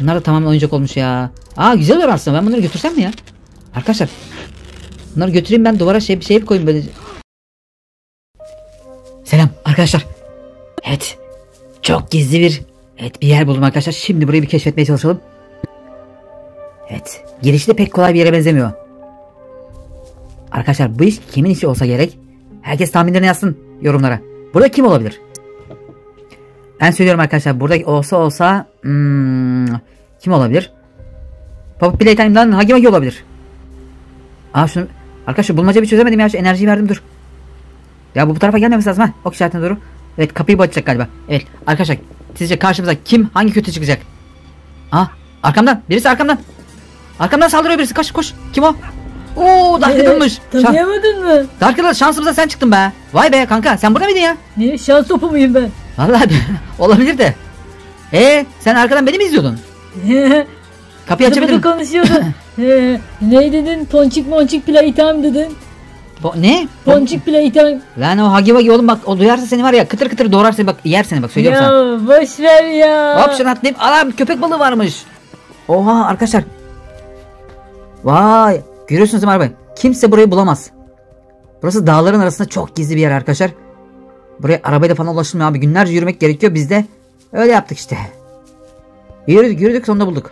Bunlar da tamamen oyuncak olmuş ya. Aa güzel olur aslında. Ben bunları götürsem mi ya? Arkadaşlar. Bunları götüreyim ben duvara şey bir şey koyayım böyle. Selam arkadaşlar. Evet. Çok gizli bir evet bir yer buldum arkadaşlar. Şimdi burayı bir keşfetmeye çalışalım. Evet. Girişi de pek kolay bir yere benzemiyor. Arkadaşlar bu iş kimin işi olsa gerek? Herkes tahminlerini yazsın yorumlara. Burada kim olabilir? Ben söylüyorum arkadaşlar burada olsa olsa hmm, kim olabilir? Pop Playtime'dan Hagi Wagi olabilir. Aa şunu arkadaşlar bulmaca bir çözemedim ya şu enerjiyi verdim dur. Ya bu bu tarafa gelmemesi lazım ha. Ok işaretine doğru. Evet kapıyı bu açacak galiba. Evet arkadaşlar sizce karşımıza kim hangi kötü çıkacak? Aa arkamdan birisi arkamdan. Arkamdan saldırıyor birisi koş koş. Kim o? Oo Dark Riddle'mış. Şan- Tanıyamadın mı? Dark Riddle şansımıza sen çıktın be. Vay be kanka sen burada mıydın ya? Niye? Şans topu muyum ben? Vallahi olabilir de. E sen arkadan beni mi izliyordun? Kapıyı bıdı açabilirim. konuşuyordun. Ee, ne dedin? Ponçik monçik playtime dedin. Bo- ne? Ponçik playtime. Lan o Hagi Wagi oğlum bak o duyarsa seni var ya kıtır kıtır doğrar seni bak yer seni bak söylüyorum Ya sana. boş ver ya. Hop şunu atlayayım. Anam köpek balığı varmış. Oha arkadaşlar. Vay. Görüyorsunuz değil mi arabayı? Kimse burayı bulamaz. Burası dağların arasında çok gizli bir yer arkadaşlar. Buraya arabayla falan ulaşılmıyor abi. Günlerce yürümek gerekiyor. Biz de öyle yaptık işte. Yürüdük yürüdük sonunda bulduk.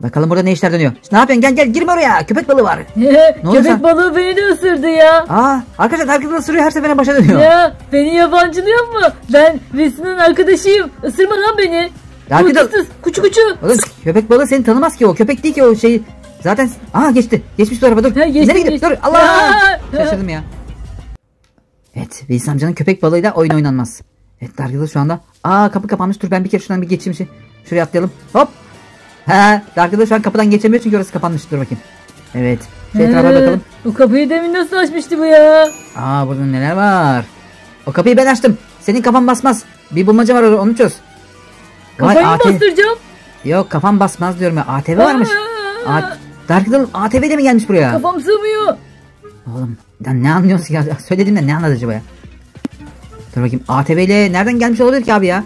Bakalım burada ne işler dönüyor. İşte ne yapıyorsun gel gel girme oraya. Köpek balığı var. oldu Köpek sen? balığı beni de ısırdı ya. Aa arkadaşlar arkadaşlar ısırıyor her seferinde başa dönüyor. Ya beni yabancılıyor mu? Ben Wilson'ın arkadaşıyım. Isırma lan beni. Tıs tıs, kuçu kuçu. Oğlum köpek balığı seni tanımaz ki o. Köpek değil ki o şey. Zaten aa geçti. Geçmiş bu araba dur. Ha, geçti, Nereye geçti. Dur Allah. Ya. Şaşırdım ya. Evet Veys amcanın köpek balığıyla oyun oynanmaz. Evet Dark şu anda. Aa kapı kapanmış dur ben bir kere şuradan bir geçeyim. Şey. Şuraya atlayalım. Hop. He Dark şu an kapıdan geçemiyor çünkü orası kapanmış. Dur bakayım. Evet. Şu etrafa Ee, bakalım. Bu kapıyı demin nasıl açmıştı bu ya? Aa burada neler var. O kapıyı ben açtım. Senin kafan basmaz. Bir bulmaca var orada onu çöz. Vay, Kafayı mı ATV bastıracağım? Yok kafam basmaz diyorum ya. ATV varmış. Aa, Dark Riddle ATV ile mi gelmiş buraya? Kafam sığmıyor. Oğlum ya ne anlıyorsun ki ya? Söylediğimde ne anladı acaba ya? Dur bakayım ATV ile nereden gelmiş olabilir ki abi ya?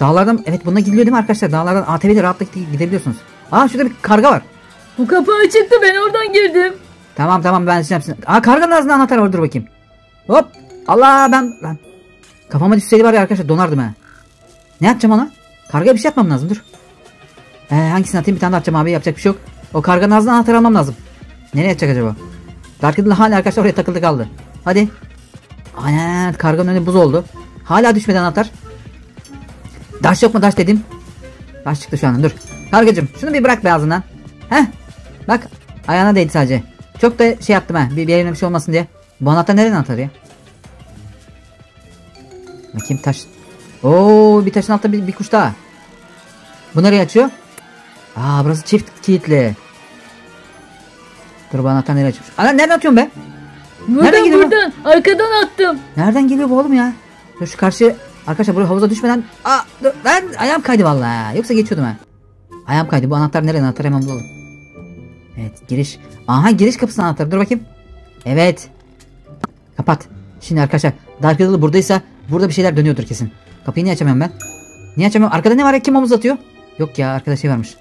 Dağlardan evet buna gidiliyor değil mi arkadaşlar? Dağlardan ATV ile rahatlıkla gidebiliyorsunuz. Aa şurada bir karga var. Bu kapı açıktı ben oradan girdim. Tamam tamam ben size yapsın. Aa karganın ağzında anahtar var dur bakayım. Hop. Allah ben lan. Kafama düşseydi var ya arkadaşlar donardım ha. Ne yapacağım ona? Kargaya bir şey yapmam lazım dur. Ee, hangisini atayım bir tane atacağım abi yapacak bir şey yok. O karganın ağzından anahtar almam lazım. Nereye atacak acaba? Dark Riddle hala arkadaşlar oraya takıldı kaldı. Hadi. Aynen karganın önü buz oldu. Hala düşmeden anahtar. Daş yok mu daş dedim. Daş çıktı şu an dur. Kargacım şunu bir bırak be ağzından. Heh. Bak ayağına değdi sadece. Çok da şey yaptım ha. Bir, bir yerine bir şey olmasın diye. Bu anahtar nereden anahtar ya? Bakayım taş. Oo bir taşın altında bir, bir kuş daha. Bu nereye açıyor? Aa burası çift kilitli. Dur bu anahtar nereye açmış? Ana nereden atıyorsun be? Nereden Buradan geliyor bu? buradan arkadan attım. Nereden geliyor bu oğlum ya? Dur şu karşı arkadaşlar buraya havuza düşmeden aa dur ben ayağım kaydı vallahi. Yoksa geçiyordum ha. Ayağım kaydı. Bu anahtar nereye? Anahtar hemen bulalım. Evet giriş. Aha giriş kapısının anahtarı. Dur bakayım. Evet. Kapat. Şimdi arkadaşlar Dark Riddle buradaysa burada bir şeyler dönüyordur kesin. Kapıyı niye açamıyorum ben? Niye açamıyorum? Arkada ne var ya? Kim omuz atıyor? Yok ya arkada şey varmış.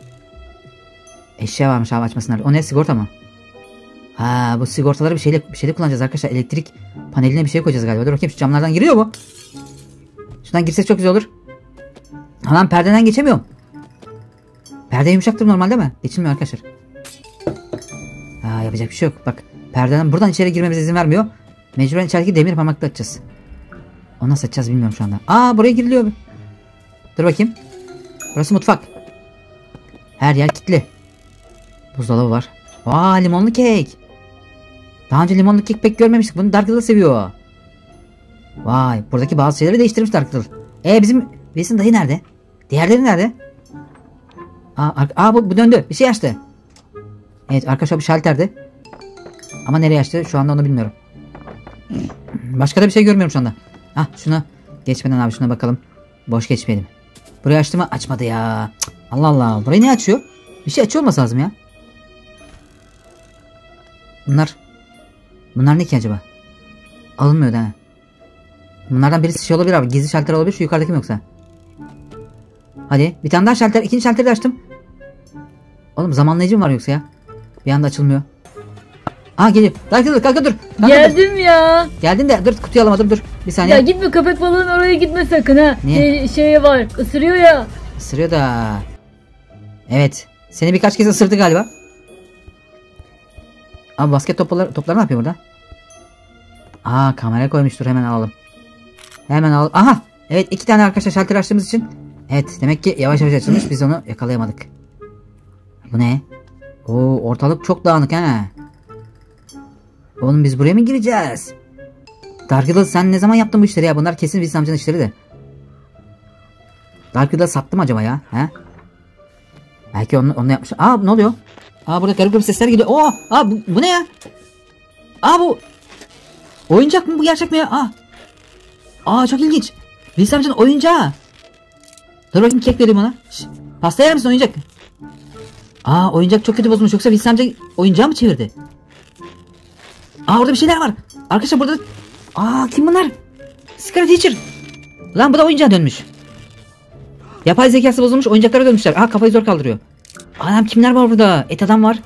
Eşya varmış abi açmasınlar. O ne sigorta mı? Ha bu sigortaları bir şeyle bir şeyle kullanacağız arkadaşlar. Elektrik paneline bir şey koyacağız galiba. Dur bakayım şu camlardan giriyor mu? Şuradan girsek çok güzel olur. Aman perdeden geçemiyorum. Perde yumuşaktır normalde mi? Geçilmiyor arkadaşlar. Aa yapacak bir şey yok. Bak perdeden buradan içeri girmemize izin vermiyor. Mecburen içerideki demir parmakla açacağız. Onu nasıl açacağız bilmiyorum şu anda. Aa buraya giriliyor. Dur bakayım. Burası mutfak. Her yer kilitli. Buzdolabı var. Aa limonlu kek. Daha önce limonlu pek görmemiştik. Bunu Dark Riddle seviyor. Vay buradaki bazı şeyleri değiştirmiş Dark Riddle. E bizim Wilson dayı nerede? Diğerleri nerede? Aa, aa bu, bu döndü. Bir şey açtı. Evet arkadaşlar bir şalterdi. Ama nereye açtı şu anda onu bilmiyorum. Başka da bir şey görmüyorum şu anda. Ah şuna geçmeden abi şuna bakalım. Boş geçmeyelim. Burayı açtı mı? Açmadı ya. Cık, Allah Allah. Burayı ne açıyor? Bir şey açıyor olması lazım ya. Bunlar Bunlar ne ki acaba? Alınmıyor da. Bunlardan birisi şey olabilir abi. Gizli şalter olabilir. Şu yukarıdaki mi yoksa? Hadi bir tane daha şalter. ikinci şalteri de açtım. Oğlum zamanlayıcı mı var yoksa ya? Bir anda açılmıyor. Aa geliyor. Kanka dur kanka dur. Kanka dur. Geldim ya. Geldin de dur kutuyu alamadım dur. Bir saniye. Ya gitme köpek balığın oraya gitme sakın ha. Niye? Şey, şey var ısırıyor ya. Isırıyor da. Evet. Seni birkaç kez ısırdı galiba. Abi basket topları, topları ne yapıyor burada? Aa kamera koymuştur hemen alalım. Hemen alalım. Aha. Evet iki tane arkadaşlar şalter açtığımız için. Evet demek ki yavaş yavaş açılmış biz onu yakalayamadık. Bu ne? Oo ortalık çok dağınık ha. Oğlum biz buraya mı gireceğiz? Dark Riddle sen ne zaman yaptın bu işleri ya? Bunlar kesin Wilson amcanın işleri de. Dark Riddle sattı mı acaba ya? He? Belki onu, onu yapmış. Aa ne oluyor? Aa burada garip garip sesler geliyor. Oo, aa bu, bu ne ya? Aa bu oyuncak mı bu gerçek mi ya? Aa. Aa çok ilginç. Wilson amcanın oyuncağı. Dur bakayım kek vereyim ona. Şş, pasta yer misin oyuncak? Aa oyuncak çok kötü bozulmuş. Yoksa Wilson amca oyuncağı mı çevirdi? Aa orada bir şeyler var. Arkadaşlar burada... Aa kim bunlar? Scarlet Teacher. Lan bu da oyuncağa dönmüş. Yapay zekası bozulmuş oyuncaklara dönmüşler. Aa kafayı zor kaldırıyor. Anam kimler var burada? Et adam var.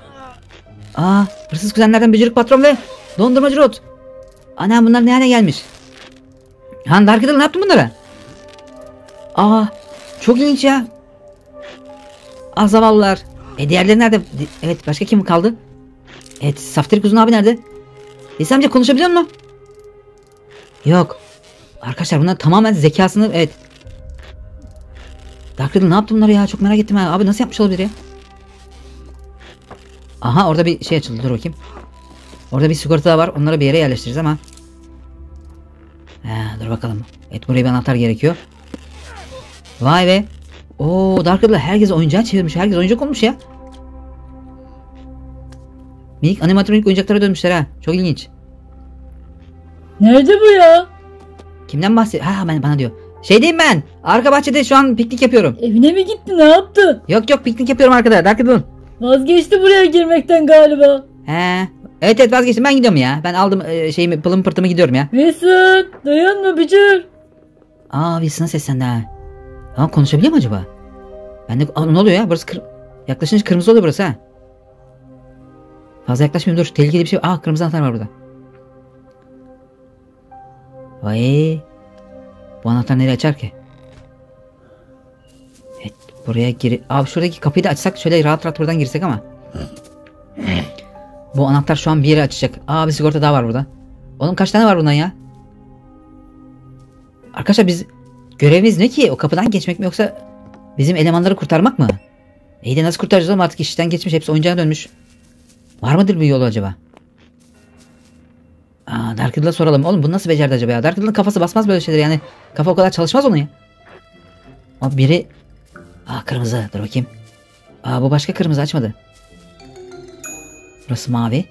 Aa hırsız kuzenlerden bücürük patron ve dondurmacı rot. Anam bunlar ne hale gelmiş? Han Dark Riddle ne yaptın bunlara? Aa çok ilginç ya. Ah zavallılar. E diğerleri nerede? Evet başka kim kaldı? Evet Saftirik Uzun abi nerede? İsa amca konuşabiliyor mu? Yok. Arkadaşlar bunlar tamamen zekasını evet. Dark Riddle ne yaptı bunları ya? Çok merak ettim ha. Abi nasıl yapmış olabilir ya? Aha orada bir şey açıldı. Dur bakayım. Orada bir sigorta var. Onları bir yere yerleştireceğiz ama. Ha, dur bakalım. Evet buraya bir anahtar gerekiyor. Vay be. Oo Dark Riddle herkes oyuncağı çevirmiş. Herkes oyuncak olmuş ya. Minik animatronik oyuncaklara dönmüşler ha. Çok ilginç. Nerede bu ya? Kimden bahsediyor? Ha ben bana diyor. Şeydeyim ben. Arka bahçede şu an piknik yapıyorum. Evine mi gitti ne yaptı? Yok yok piknik yapıyorum arkada. Dark Riddle. Vazgeçti buraya girmekten galiba. He. Evet evet vazgeçtim ben gidiyorum ya. Ben aldım e, şeyimi pılım pırtımı gidiyorum ya. Wilson dayan mı bücür? Aa Wilson'a seslendi ha. Ama konuşabiliyor mu acaba? Ben de Aa, ne oluyor ya? Burası kır... yaklaşınca kırmızı oluyor burası ha. Fazla yaklaşmayayım dur. Tehlikeli bir şey. Aa kırmızı anahtar var burada. Vay. Bu anahtar nereye açar ki? Buraya gir. Abi şuradaki kapıyı da açsak şöyle rahat rahat buradan girsek ama. Bu anahtar şu an bir yere açacak. Aa bir sigorta daha var burada. Oğlum kaç tane var bundan ya? Arkadaşlar biz görevimiz ne ki? O kapıdan geçmek mi yoksa bizim elemanları kurtarmak mı? İyi de nasıl kurtaracağız oğlum artık işten geçmiş hepsi oyuncağa dönmüş. Var mıdır bir yolu acaba? Aa Dark Riddle'a soralım. Oğlum bu nasıl becerdi acaba ya? Dark Riddle'ın kafası basmaz böyle şeyler yani. Kafa o kadar çalışmaz onun ya. Aa biri... Aa kırmızı dur bakayım. Aa bu başka kırmızı açmadı. Burası mavi.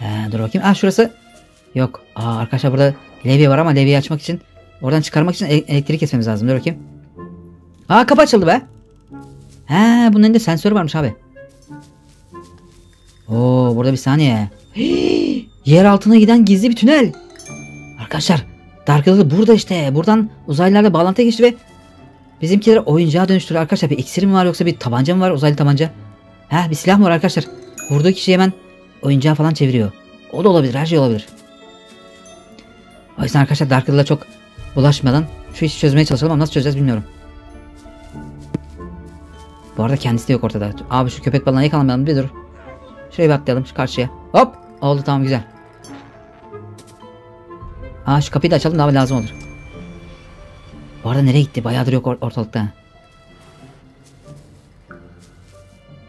Ee, dur bakayım. Aa şurası. Yok. Aa arkadaşlar burada levye var ama levyeyi açmak için oradan çıkarmak için e- elektrik kesmemiz lazım. Dur bakayım. Aa kapı açıldı be. He bunun elinde sensörü varmış abi. Oo burada bir saniye. Yer altına giden gizli bir tünel. Arkadaşlar Dark Riddle burada işte. Buradan uzaylılarla bağlantıya geçti ve bizimkileri oyuncağa dönüştürüyor. Arkadaşlar bir iksir mi var yoksa bir tabanca mı var? Uzaylı tabanca. Ha bir silah mı var arkadaşlar? Vurduğu kişi hemen oyuncağı falan çeviriyor. O da olabilir. Her şey olabilir. O yüzden arkadaşlar Dark Riddle'a çok bulaşmadan şu işi çözmeye çalışalım ama nasıl çözeceğiz bilmiyorum. Bu arada kendisi de yok ortada. Abi şu köpek balığına yakalamayalım bir dur. Şuraya bir atlayalım şu karşıya. Hop. Oldu tamam güzel. Aa şu kapıyı da açalım daha lazım olur. Bu arada nereye gitti? Bayağıdır yok or- ortalıkta.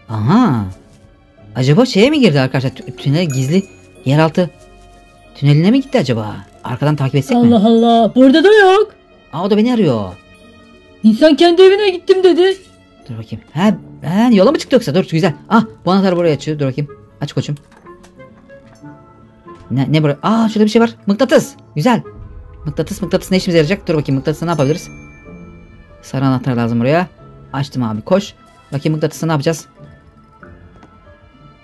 Aha. Acaba şeye mi girdi arkadaşlar? Tü- tünel gizli yeraltı tüneline mi gitti acaba? Arkadan takip etsek mi? Allah Allah burada da yok. Aa o da beni arıyor. İnsan kendi evine gittim dedi. Dur bakayım. Ha, ha yola mı çıktı yoksa? Dur güzel. Ah bu anahtar buraya açıyor. Dur bakayım. Aç koçum. Ne, ne buraya? Aa şurada bir şey var. Mıknatıs. Güzel. Mıknatıs mıknatıs ne işimize yarayacak? Dur bakayım mıknatısla ne yapabiliriz? Sarı anahtar lazım buraya. Açtım abi koş. Bakayım mıknatısla ne yapacağız?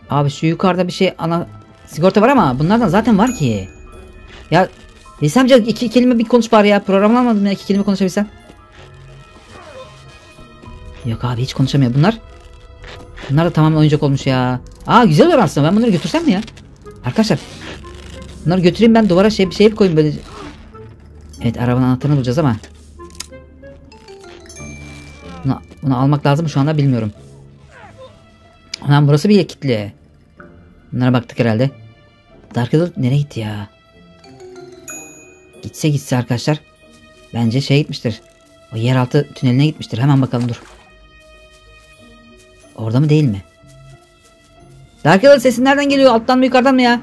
Abi şu yukarıda bir şey ana sigorta var ama bunlardan zaten var ki. Ya Bilsem amca iki kelime bir konuş bari ya. Programlamadım ya iki kelime konuşabilsem. Yok abi hiç konuşamıyor. Bunlar Bunlar da tamamen oyuncak olmuş ya. Aa güzel olur aslında. Ben bunları götürsem mi ya? Arkadaşlar. Bunları götüreyim ben duvara şey bir şey koyayım böyle. Evet arabanın anahtarını bulacağız ama. Bunu, bunu almak lazım mı şu anda bilmiyorum. Lan burası bir kilitli. Bunlara baktık herhalde. Dark Riddle nereye gitti ya? Gitse gitse arkadaşlar. Bence şey gitmiştir. O yeraltı tüneline gitmiştir. Hemen bakalım dur. Orada mı değil mi? Dark Riddle sesin nereden geliyor? Alttan mı yukarıdan mı ya?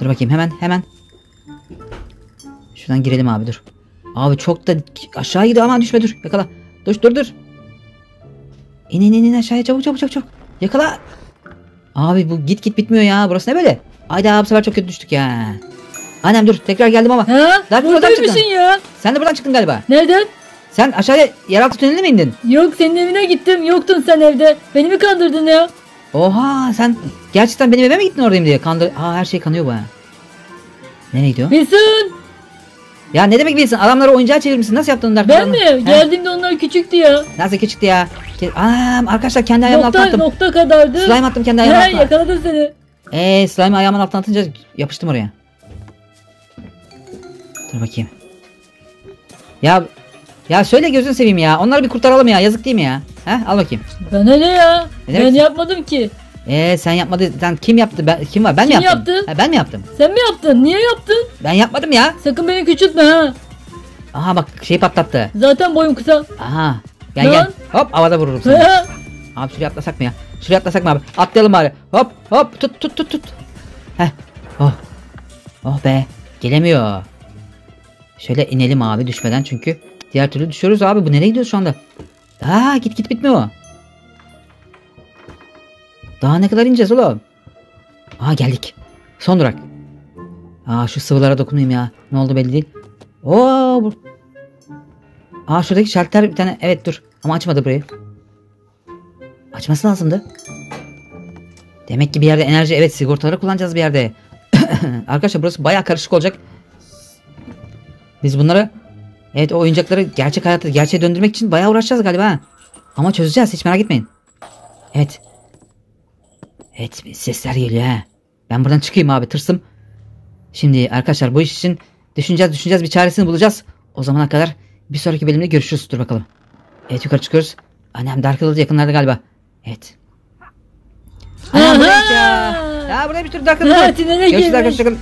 Dur bakayım hemen hemen. Şuradan girelim abi dur. Abi çok da aşağı gidiyor aman düşme dur yakala. Dur dur dur. İn in in aşağıya çabuk çabuk çabuk çabuk. Yakala. Abi bu git git bitmiyor ya. Burası ne böyle? Haydi abi bu sefer çok kötü düştük ya. Annem dur tekrar geldim ama. Ha? Dark Buradaymışsın çıktın. ya. Sen de buradan çıktın galiba. Nereden? Sen aşağıya yeraltı tüneline mi indin? Yok senin evine gittim. Yoktun sen evde. Beni mi kandırdın ya? Oha sen gerçekten benim eve mi gittin oradayım diye. Kandır. Aa her şey kanıyor bu ha. Nereye gidiyor? Wilson Ya ne demek bilirsin? Adamları oyuncağa çevirmişsin. Nasıl yaptın Dark ben mi? He? Geldiğimde onlar küçüktü ya. Nasıl küçüktü ya? Anam arkadaşlar kendi ayağımın altına Nokta, attım. nokta kadardı. Slime attım kendi ayağımın He altına. yakaladım seni. Eee slime ayağımın altına atınca yapıştım oraya. Dur bakayım. Ya ya söyle gözünü seveyim ya. Onları bir kurtaralım ya. Yazık değil mi ya? He al bakayım. Bana ne ya? Ne demek? ben yapmadım ki. Eee sen yapmadın. Sen kim yaptı? Ben, kim var? Ben Kim mi yaptım? yaptı? Ha, ben mi yaptım? Sen mi yaptın? Niye yaptın? Ben yapmadım ya. Sakın beni küçültme ha. Aha bak şeyi patlattı. Zaten boyum kısa. Aha. Gel Lan. gel. Hop havada vururum seni. Abi şuraya atlasak mı ya? Şuraya atlasak mı abi? Atlayalım bari. Hop hop tut tut tut tut. Heh. Oh. Oh be. Gelemiyor. Şöyle inelim abi düşmeden çünkü diğer türlü düşüyoruz abi. Bu nereye gidiyor şu anda? Aa git git bitmiyor. Daha ne kadar ineceğiz oğlum? Aa geldik. Son durak. Aa şu sıvılara dokunayım ya. Ne oldu belli değil. Oo bu. Aa şuradaki şalter bir tane. Evet dur. Ama açmadı burayı. Açması lazımdı. Demek ki bir yerde enerji evet sigortaları kullanacağız bir yerde. Arkadaşlar burası baya karışık olacak. Biz bunları evet o oyuncakları gerçek hayata gerçeğe döndürmek için baya uğraşacağız galiba. Ama çözeceğiz hiç merak etmeyin. Evet. Evet sesler geliyor ha. Ben buradan çıkayım abi tırsım. Şimdi arkadaşlar bu iş için düşüneceğiz düşüneceğiz bir çaresini bulacağız. O zamana kadar bir sonraki bölümde görüşürüz. Dur bakalım. Evet yukarı çıkıyoruz. Annem Dark Riddle yakınlarda galiba. Evet. Aha! buraya ya. Buraya bir tür Dark Ha, var. Görüşürüz arkadaşlar.